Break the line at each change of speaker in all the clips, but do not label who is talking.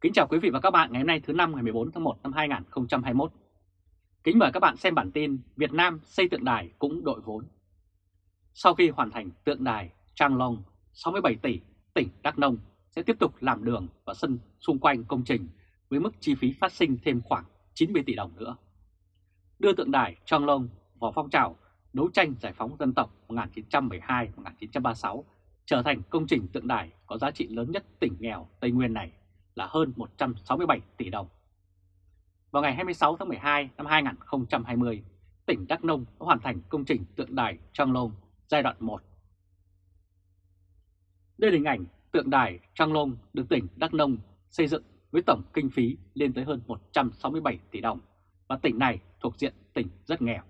Kính chào quý vị và các bạn ngày hôm nay thứ năm ngày 14 tháng 1 năm 2021. Kính mời các bạn xem bản tin Việt Nam xây tượng đài cũng đội vốn. Sau khi hoàn thành tượng đài Trang Long 67 tỷ, tỉnh Đắk Nông sẽ tiếp tục làm đường và sân xung quanh công trình với mức chi phí phát sinh thêm khoảng 90 tỷ đồng nữa. Đưa tượng đài Trang Long vào phong trào đấu tranh giải phóng dân tộc 1972-1936 trở thành công trình tượng đài có giá trị lớn nhất tỉnh nghèo Tây Nguyên này là hơn 167 tỷ đồng. Vào ngày 26 tháng 12 năm 2020, tỉnh Đắk Nông đã hoàn thành công trình tượng đài Trang Long giai đoạn 1. Đây là hình ảnh tượng đài Trang Long được tỉnh Đắk Nông xây dựng với tổng kinh phí lên tới hơn 167 tỷ đồng và tỉnh này thuộc diện tỉnh rất nghèo.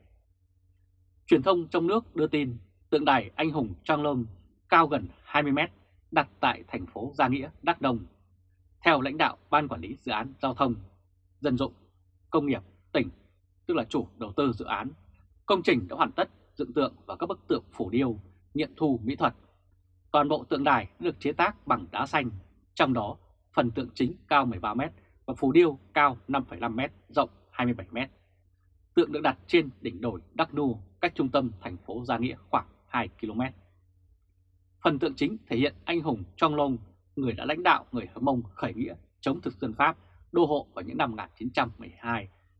Truyền thông trong nước đưa tin tượng đài anh hùng Trang Long cao gần 20 mét đặt tại thành phố Gia Nghĩa, Đắk Nông theo lãnh đạo Ban Quản lý Dự án Giao thông, Dân dụng, Công nghiệp tỉnh, tức là chủ đầu tư dự án, công trình đã hoàn tất dựng tượng và các bức tượng phủ điêu, nghiệm thu mỹ thuật. Toàn bộ tượng đài được chế tác bằng đá xanh, trong đó phần tượng chính cao 13m và phủ điêu cao 5,5m, rộng 27m. Tượng được đặt trên đỉnh đồi Đắc Nu, cách trung tâm thành phố Gia Nghĩa khoảng 2 km. Phần tượng chính thể hiện anh hùng Trong Long người đã lãnh đạo người Hơ Mông khởi nghĩa chống thực dân Pháp đô hộ vào những năm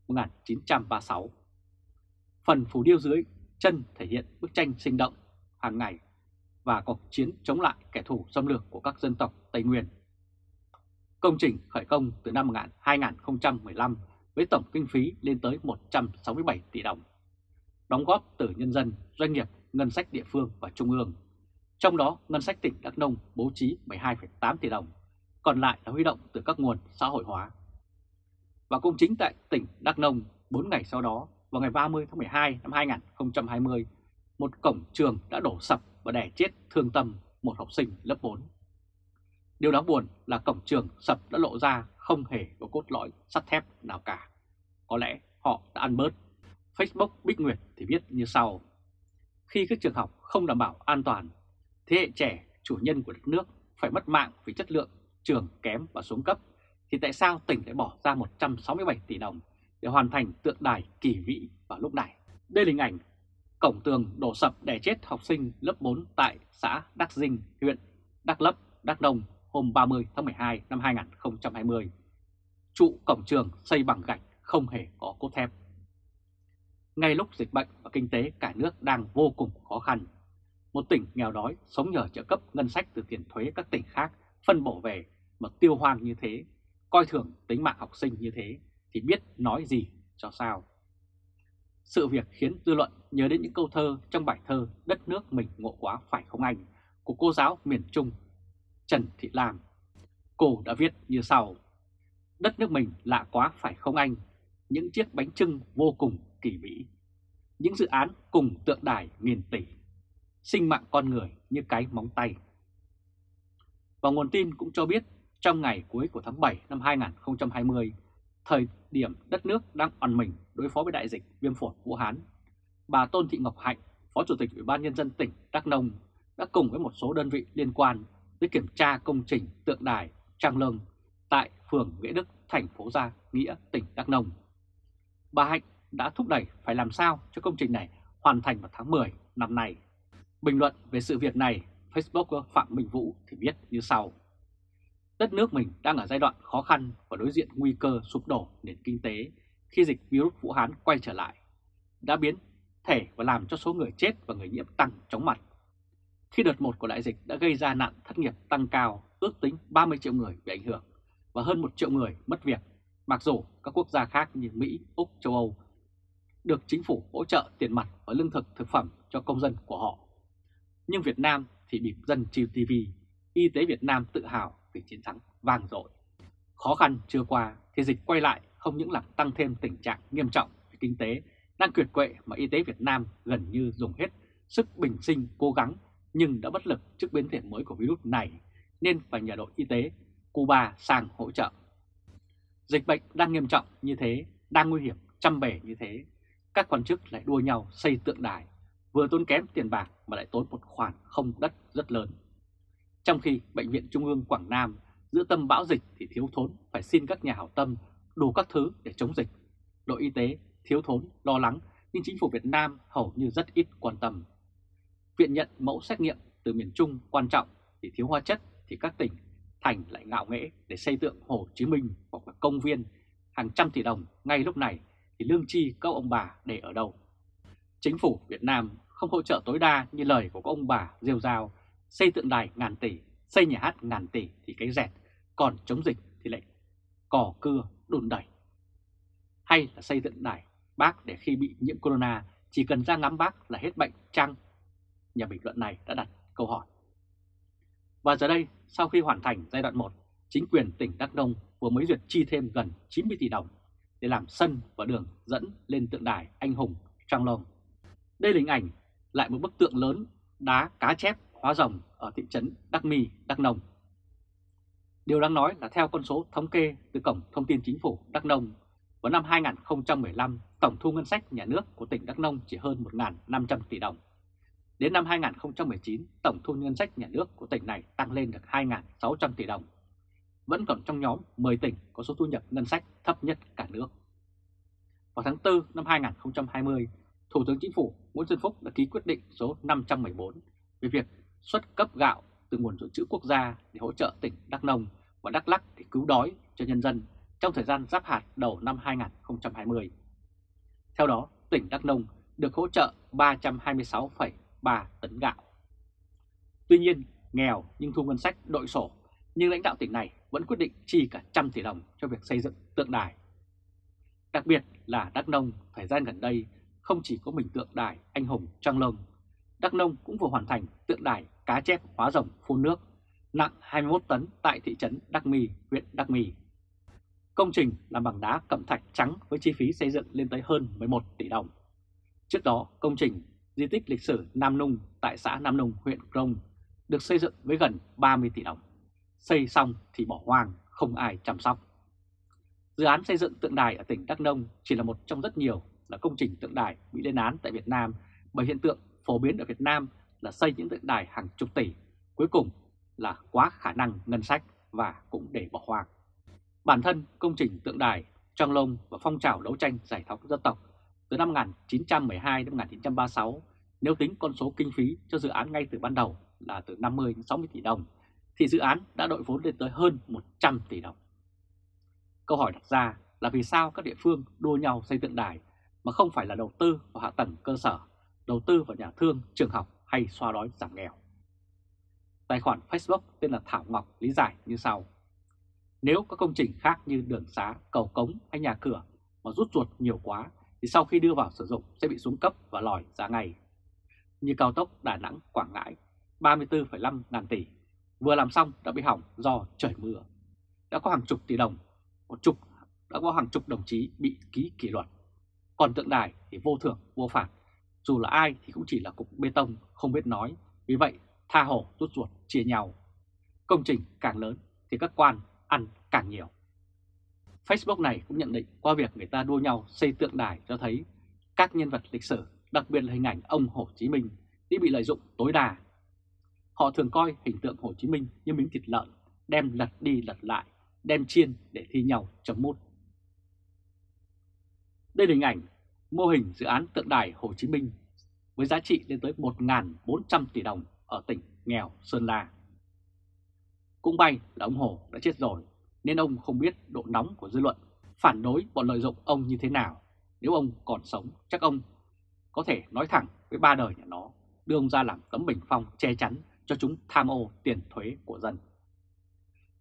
1912-1936. Phần phù điêu dưới chân thể hiện bức tranh sinh động hàng ngày và cuộc chiến chống lại kẻ thù xâm lược của các dân tộc Tây Nguyên. Công trình khởi công từ năm 2015 với tổng kinh phí lên tới 167 tỷ đồng, đóng góp từ nhân dân, doanh nghiệp, ngân sách địa phương và trung ương trong đó, ngân sách tỉnh Đắk Nông bố trí 12,8 tỷ đồng, còn lại là huy động từ các nguồn xã hội hóa. Và cũng chính tại tỉnh Đắk Nông, 4 ngày sau đó, vào ngày 30 tháng 12 năm 2020, một cổng trường đã đổ sập và đè chết thương tâm một học sinh lớp 4. Điều đáng buồn là cổng trường sập đã lộ ra không hề có cốt lõi sắt thép nào cả. Có lẽ họ đã ăn bớt. Facebook Bích Nguyệt thì viết như sau. Khi các trường học không đảm bảo an toàn thế hệ trẻ chủ nhân của đất nước phải mất mạng vì chất lượng trường kém và xuống cấp, thì tại sao tỉnh lại bỏ ra 167 tỷ đồng để hoàn thành tượng đài kỳ vĩ vào lúc này? Đây là hình ảnh cổng tường đổ sập đè chết học sinh lớp 4 tại xã Đắc Dinh, huyện Đắc Lấp, Đắc Nông hôm 30 tháng 12 năm 2020. Trụ cổng trường xây bằng gạch không hề có cốt thép. Ngay lúc dịch bệnh và kinh tế cả nước đang vô cùng khó khăn, một tỉnh nghèo đói sống nhờ trợ cấp ngân sách từ tiền thuế các tỉnh khác phân bổ về mà tiêu hoang như thế, coi thường tính mạng học sinh như thế thì biết nói gì cho sao. Sự việc khiến dư luận nhớ đến những câu thơ trong bài thơ Đất nước mình ngộ quá phải không anh của cô giáo miền Trung Trần Thị Lam. Cô đã viết như sau. Đất nước mình lạ quá phải không anh, những chiếc bánh trưng vô cùng kỳ mỹ những dự án cùng tượng đài nghìn tỷ sinh mạng con người như cái móng tay. Và nguồn tin cũng cho biết trong ngày cuối của tháng 7 năm 2020, thời điểm đất nước đang oằn mình đối phó với đại dịch viêm phổi Vũ Hán, bà Tôn Thị Ngọc Hạnh, Phó Chủ tịch Ủy ban Nhân dân tỉnh Đắk Nông đã cùng với một số đơn vị liên quan tới kiểm tra công trình tượng đài Trang Lương tại phường Nghĩa Đức, thành phố Gia Nghĩa, tỉnh Đắk Nông. Bà Hạnh đã thúc đẩy phải làm sao cho công trình này hoàn thành vào tháng 10 năm nay. Bình luận về sự việc này, Facebook Phạm Minh Vũ thì viết như sau. Đất nước mình đang ở giai đoạn khó khăn và đối diện nguy cơ sụp đổ nền kinh tế khi dịch virus Vũ Hán quay trở lại, đã biến thể và làm cho số người chết và người nhiễm tăng chóng mặt. Khi đợt 1 của đại dịch đã gây ra nạn thất nghiệp tăng cao, ước tính 30 triệu người bị ảnh hưởng và hơn 1 triệu người mất việc, mặc dù các quốc gia khác như Mỹ, Úc, châu Âu được chính phủ hỗ trợ tiền mặt và lương thực thực phẩm cho công dân của họ nhưng Việt Nam thì bịp dân chiều TV, y tế Việt Nam tự hào vì chiến thắng vang dội. Khó khăn chưa qua thì dịch quay lại không những làm tăng thêm tình trạng nghiêm trọng về kinh tế đang kiệt quệ mà y tế Việt Nam gần như dùng hết sức bình sinh cố gắng nhưng đã bất lực trước biến thể mới của virus này nên phải nhờ đội y tế Cuba sang hỗ trợ. Dịch bệnh đang nghiêm trọng như thế, đang nguy hiểm trăm bể như thế, các quan chức lại đua nhau xây tượng đài vừa tốn kém tiền bạc mà lại tốn một khoản không đất rất lớn. Trong khi Bệnh viện Trung ương Quảng Nam giữa tâm bão dịch thì thiếu thốn phải xin các nhà hảo tâm đủ các thứ để chống dịch. Đội y tế thiếu thốn, lo lắng nhưng chính phủ Việt Nam hầu như rất ít quan tâm. Viện nhận mẫu xét nghiệm từ miền Trung quan trọng thì thiếu hóa chất thì các tỉnh thành lại ngạo nghễ để xây tượng Hồ Chí Minh hoặc là công viên hàng trăm tỷ đồng ngay lúc này thì lương chi các ông bà để ở đâu? Chính phủ Việt Nam không hỗ trợ tối đa như lời của các ông bà rêu rao xây tượng đài ngàn tỷ, xây nhà hát ngàn tỷ thì cái rẹt, còn chống dịch thì lại cò cưa đùn đẩy. Hay là xây tượng đài bác để khi bị nhiễm corona chỉ cần ra ngắm bác là hết bệnh chăng? Nhà bình luận này đã đặt câu hỏi. Và giờ đây, sau khi hoàn thành giai đoạn 1, chính quyền tỉnh Đắk Nông vừa mới duyệt chi thêm gần 90 tỷ đồng để làm sân và đường dẫn lên tượng đài anh hùng Trang Long. Đây là hình ảnh lại một bức tượng lớn đá cá chép hóa rồng ở thị trấn Đắc Mi, Đắk Nông. Điều đáng nói là theo con số thống kê từ Cổng Thông tin Chính phủ Đắk Nông, vào năm 2015, tổng thu ngân sách nhà nước của tỉnh Đắk Nông chỉ hơn 1.500 tỷ đồng. Đến năm 2019, tổng thu ngân sách nhà nước của tỉnh này tăng lên được 2.600 tỷ đồng. Vẫn còn trong nhóm 10 tỉnh có số thu nhập ngân sách thấp nhất cả nước. Vào tháng 4 năm 2020, Thủ tướng Chính phủ Nguyễn Xuân Phúc đã ký quyết định số 514 về việc xuất cấp gạo từ nguồn dự trữ quốc gia để hỗ trợ tỉnh Đắk Nông và Đắk Lắk để cứu đói cho nhân dân trong thời gian giáp hạt đầu năm 2020. Theo đó, tỉnh Đắk Nông được hỗ trợ 326,3 tấn gạo. Tuy nhiên, nghèo nhưng thu ngân sách đội sổ, nhưng lãnh đạo tỉnh này vẫn quyết định chi cả trăm tỷ đồng cho việc xây dựng tượng đài. Đặc biệt là Đắk Nông thời gian gần đây không chỉ có mình tượng đài anh hùng Trang Lông, Đắk Nông cũng vừa hoàn thành tượng đài cá chép hóa rồng phun nước nặng 21 tấn tại thị trấn Đắk Mì, huyện Đắk Mì. Công trình làm bằng đá cẩm thạch trắng với chi phí xây dựng lên tới hơn 11 tỷ đồng. Trước đó, công trình di tích lịch sử Nam Nung tại xã Nam Nung, huyện Krông được xây dựng với gần 30 tỷ đồng. Xây xong thì bỏ hoang, không ai chăm sóc. Dự án xây dựng tượng đài ở tỉnh Đắk Nông chỉ là một trong rất nhiều là công trình tượng đài bị lên án tại Việt Nam bởi hiện tượng phổ biến ở Việt Nam là xây những tượng đài hàng chục tỷ, cuối cùng là quá khả năng ngân sách và cũng để bỏ hoang. Bản thân công trình tượng đài, Trang Long và phong trào đấu tranh giải phóng dân tộc từ năm 1912 đến 1936, nếu tính con số kinh phí cho dự án ngay từ ban đầu là từ 50 đến 60 tỷ đồng, thì dự án đã đội vốn lên tới hơn 100 tỷ đồng. Câu hỏi đặt ra là vì sao các địa phương đua nhau xây tượng đài mà không phải là đầu tư vào hạ tầng cơ sở, đầu tư vào nhà thương, trường học hay xoa đói giảm nghèo. Tài khoản Facebook tên là Thảo Ngọc lý giải như sau. Nếu các công trình khác như đường xá, cầu cống hay nhà cửa mà rút ruột nhiều quá thì sau khi đưa vào sử dụng sẽ bị xuống cấp và lòi giá ngày. Như cao tốc Đà Nẵng – Quảng Ngãi 34,5 ngàn tỷ, vừa làm xong đã bị hỏng do trời mưa. Đã có hàng chục tỷ đồng, một chục đã có hàng chục đồng chí bị ký kỷ luật. Còn tượng đài thì vô thưởng vô phạt, dù là ai thì cũng chỉ là cục bê tông không biết nói, vì vậy tha hồ rút ruột chia nhau. Công trình càng lớn thì các quan ăn càng nhiều. Facebook này cũng nhận định qua việc người ta đua nhau xây tượng đài cho thấy các nhân vật lịch sử, đặc biệt là hình ảnh ông Hồ Chí Minh, đã bị lợi dụng tối đa. Họ thường coi hình tượng Hồ Chí Minh như miếng thịt lợn, đem lật đi lật lại, đem chiên để thi nhau chấm mút. Đây là hình ảnh mô hình dự án tượng đài Hồ Chí Minh với giá trị lên tới 1.400 tỷ đồng ở tỉnh nghèo Sơn La. Cũng may là ông Hồ đã chết rồi, nên ông không biết độ nóng của dư luận phản đối bọn lợi dụng ông như thế nào. Nếu ông còn sống, chắc ông có thể nói thẳng với ba đời nhà nó, đưa ông ra làm tấm bình phong che chắn cho chúng tham ô tiền thuế của dân.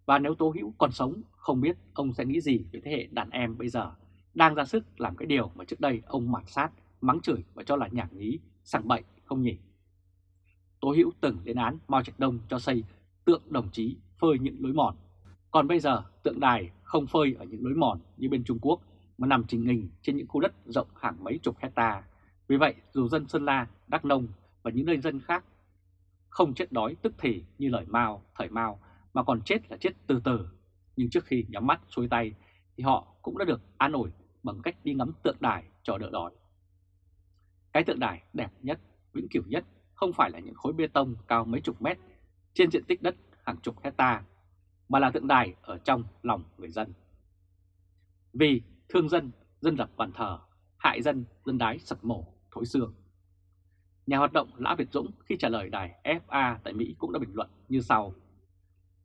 Và nếu Tố Hữu còn sống, không biết ông sẽ nghĩ gì về thế hệ đàn em bây giờ đang ra sức làm cái điều mà trước đây ông mạt sát, mắng chửi và cho là nhảm nhí, sằng bậy không nhỉ. Tố Hữu từng lên án Mao Trạch Đông cho xây tượng đồng chí phơi những lối mòn. Còn bây giờ tượng đài không phơi ở những lối mòn như bên Trung Quốc mà nằm trình hình trên những khu đất rộng hàng mấy chục hecta. Vì vậy dù dân Sơn La, Đắk Nông và những nơi dân khác không chết đói tức thì như lời Mao, thời Mao mà còn chết là chết từ từ. Nhưng trước khi nhắm mắt xuôi tay thì họ cũng đã được an ủi bằng cách đi ngắm tượng đài cho đỡ đói. Cái tượng đài đẹp nhất, vĩnh cửu nhất không phải là những khối bê tông cao mấy chục mét trên diện tích đất hàng chục hecta, mà là tượng đài ở trong lòng người dân. Vì thương dân, dân lập bàn thờ, hại dân, dân đái sập mổ, thối xương. Nhà hoạt động Lã Việt Dũng khi trả lời đài FA tại Mỹ cũng đã bình luận như sau.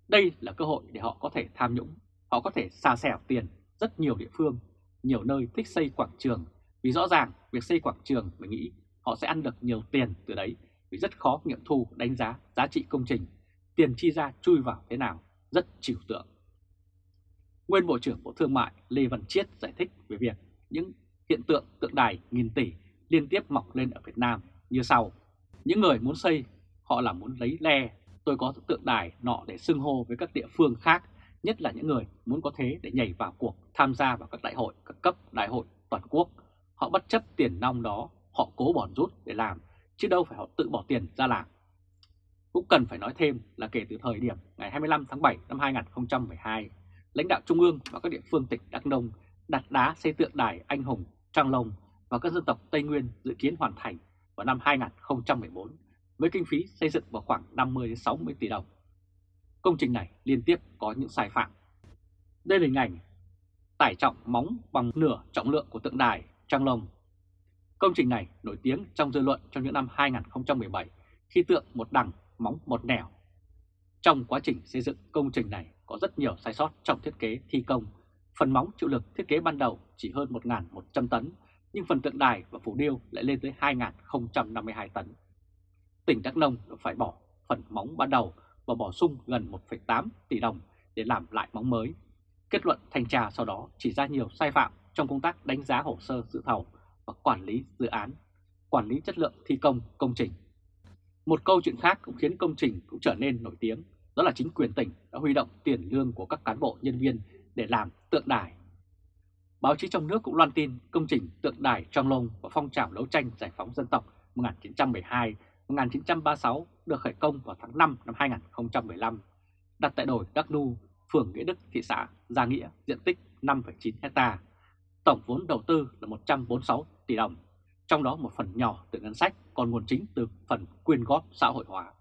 Đây là cơ hội để họ có thể tham nhũng, họ có thể xa xẻo tiền rất nhiều địa phương, nhiều nơi thích xây quảng trường. Vì rõ ràng việc xây quảng trường mình nghĩ họ sẽ ăn được nhiều tiền từ đấy vì rất khó nghiệm thu đánh giá giá trị công trình, tiền chi ra chui vào thế nào, rất trừu tượng. Nguyên Bộ trưởng Bộ Thương mại Lê Văn Chiết giải thích về việc những hiện tượng tượng đài nghìn tỷ liên tiếp mọc lên ở Việt Nam như sau. Những người muốn xây, họ là muốn lấy le. Tôi có tượng đài nọ để xưng hô với các địa phương khác, nhất là những người muốn có thế để nhảy vào cuộc tham gia vào các đại hội, các cấp đại hội toàn quốc. Họ bất chấp tiền nong đó, họ cố bỏ rút để làm, chứ đâu phải họ tự bỏ tiền ra làm. Cũng cần phải nói thêm là kể từ thời điểm ngày 25 tháng 7 năm 2012, lãnh đạo Trung ương và các địa phương tỉnh Đắk Nông đặt đá xây tượng đài anh hùng Trang Long và các dân tộc Tây Nguyên dự kiến hoàn thành vào năm 2014 với kinh phí xây dựng vào khoảng 50-60 tỷ đồng. Công trình này liên tiếp có những sai phạm. Đây là hình ảnh tải trọng móng bằng nửa trọng lượng của tượng đài Trang Long. Công trình này nổi tiếng trong dư luận trong những năm 2017 khi tượng một đằng, móng một nẻo. Trong quá trình xây dựng công trình này có rất nhiều sai sót trong thiết kế thi công. Phần móng chịu lực thiết kế ban đầu chỉ hơn 1.100 tấn, nhưng phần tượng đài và phủ điêu lại lên tới 2.052 tấn. Tỉnh Đắk Nông đã phải bỏ phần móng ban đầu và bổ sung gần 1,8 tỷ đồng để làm lại móng mới. Kết luận thanh tra sau đó chỉ ra nhiều sai phạm trong công tác đánh giá hồ sơ dự thầu và quản lý dự án, quản lý chất lượng thi công công trình. Một câu chuyện khác cũng khiến công trình cũng trở nên nổi tiếng, đó là chính quyền tỉnh đã huy động tiền lương của các cán bộ nhân viên để làm tượng đài Báo chí trong nước cũng loan tin công trình tượng đài Trong Long và phong trào đấu tranh giải phóng dân tộc 1936 được khởi công vào tháng 5 năm 2015, đặt tại đồi Đắc Nu, phường Nghĩa Đức, thị xã Gia Nghĩa, diện tích 5,9 hecta. Tổng vốn đầu tư là 146 tỷ đồng, trong đó một phần nhỏ từ ngân sách, còn nguồn chính từ phần quyên góp xã hội hóa.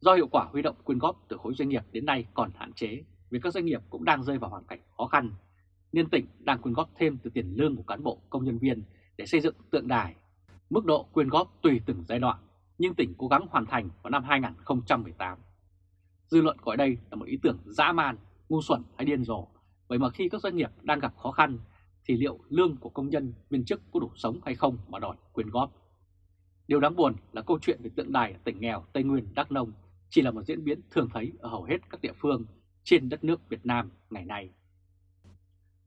Do hiệu quả huy động quyên góp từ khối doanh nghiệp đến nay còn hạn chế, vì các doanh nghiệp cũng đang rơi vào hoàn cảnh khó khăn nên tỉnh đang quyên góp thêm từ tiền lương của cán bộ công nhân viên để xây dựng tượng đài. Mức độ quyên góp tùy từng giai đoạn, nhưng tỉnh cố gắng hoàn thành vào năm 2018. Dư luận gọi đây là một ý tưởng dã man, ngu xuẩn hay điên rồ, bởi mà khi các doanh nghiệp đang gặp khó khăn thì liệu lương của công nhân viên chức có đủ sống hay không mà đòi quyên góp. Điều đáng buồn là câu chuyện về tượng đài ở tỉnh nghèo Tây Nguyên, Đắk Nông chỉ là một diễn biến thường thấy ở hầu hết các địa phương trên đất nước Việt Nam ngày nay.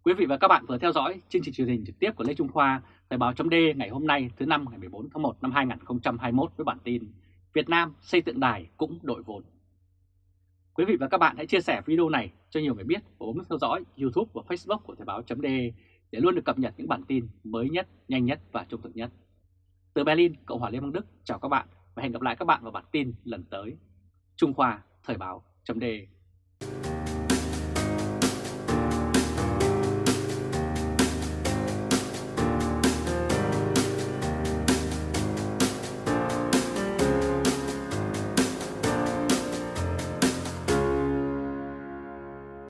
Quý vị và các bạn vừa theo dõi chương trình truyền hình trực tiếp của Lê Trung Khoa, Thời báo chấm ngày hôm nay thứ năm ngày 14 tháng 1 năm 2021 với bản tin Việt Nam xây tượng đài cũng đội vốn. Quý vị và các bạn hãy chia sẻ video này cho nhiều người biết và bấm theo dõi YouTube và Facebook của Thời báo chấm để luôn được cập nhật những bản tin mới nhất, nhanh nhất và trung thực nhất. Từ Berlin, Cộng hòa Liên bang Đức, chào các bạn và hẹn gặp lại các bạn vào bản tin lần tới. Trung Khoa, Thời báo chấm